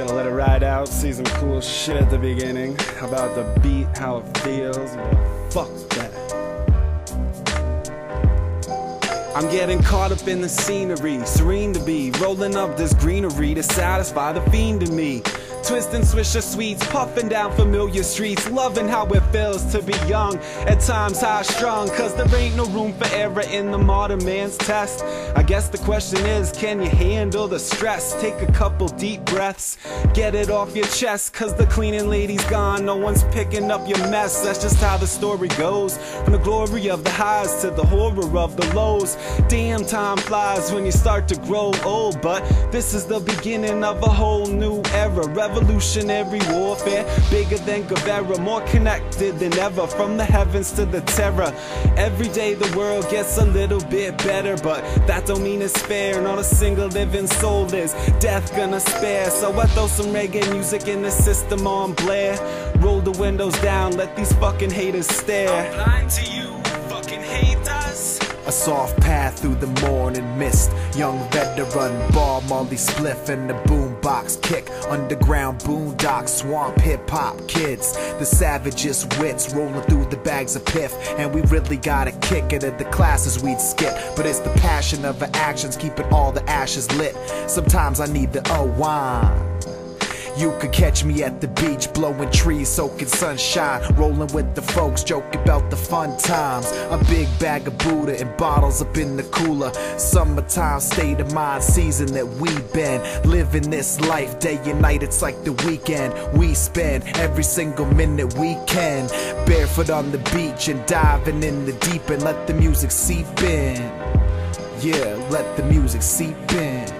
Gotta let it ride out, see some cool shit at the beginning. About the beat, how it feels. Fuck that. I'm getting caught up in the scenery, serene to be, rolling up this greenery to satisfy the fiend in me. Twist and swisher sweets, puffing down familiar streets, loving how it feels to be young, at times high strung, cause there ain't no room for error in the modern man's test. I guess the question is, can you handle the stress? Take a couple deep breaths, get it off your chest, cause the cleaning lady's gone, no one's picking up your mess. That's just how the story goes, from the glory of the highs to the horror of the lows. Damn, time flies when you start to grow old, but this is the beginning of a whole new era revolutionary warfare, bigger than Guevara, more connected than ever, from the heavens to the terror. Every day the world gets a little bit better, but that don't mean it's fair. Not a single living soul is death gonna spare. So I throw some reggae music in the system on Blair. Roll the windows down, let these fucking haters stare. I'm blind to you. A soft path through the morning mist. Young veteran, bar Molly spliff and the boombox kick. Underground boondock, swamp hip hop kids. The savagest wits rolling through the bags of piff. And we really gotta kick it at the classes we'd skip. But it's the passion of our actions keeping all the ashes lit. Sometimes I need the wine. You could catch me at the beach, blowing trees, soaking sunshine, rolling with the folks, joking about the fun times. A big bag of Buddha and bottles up in the cooler. Summertime state of mind season that we've been living this life day and night. It's like the weekend we spend every single minute we can. Barefoot on the beach and diving in the deep and let the music seep in. Yeah, let the music seep in.